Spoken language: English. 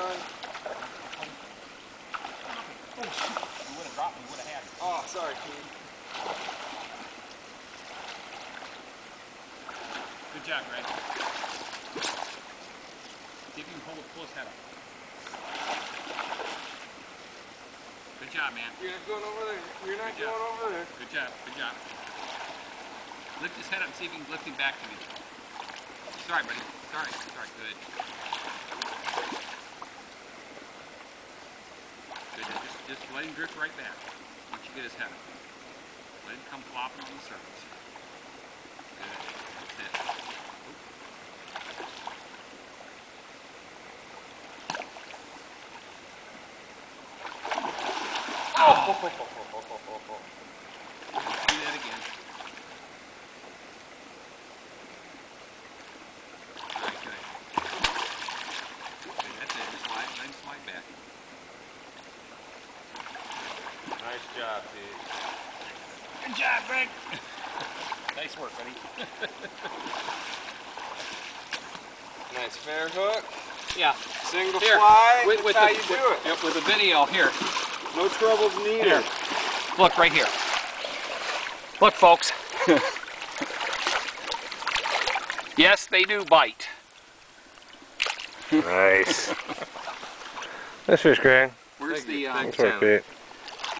Oh, shoot. You would have dropped me, would have had it. Oh, sorry, Keith. Good job, Greg. See if you can hold pull his head up. Good job, man. You're not going over there. You're not going over there. Good job, good job. Lift his head up and see if you can lift him back to me. Sorry, buddy. Sorry, sorry, good. Good, now just, let him drift right back once you get his head up. Let him come flopping on the surface. Good, that's it. Oh. Slide, slide back. Nice job, Pete. Good job, Greg. nice work, buddy. Nice fair hook. Yeah. Single Here, fly. with, That's with how the, you do it. Yep, with the video here. No troubles needed. Here. Look right here. Look, folks. yes, they do bite. Nice. Nice fish, Greg. Where's Thank the? Uh, Thanks. Thanks, Pete.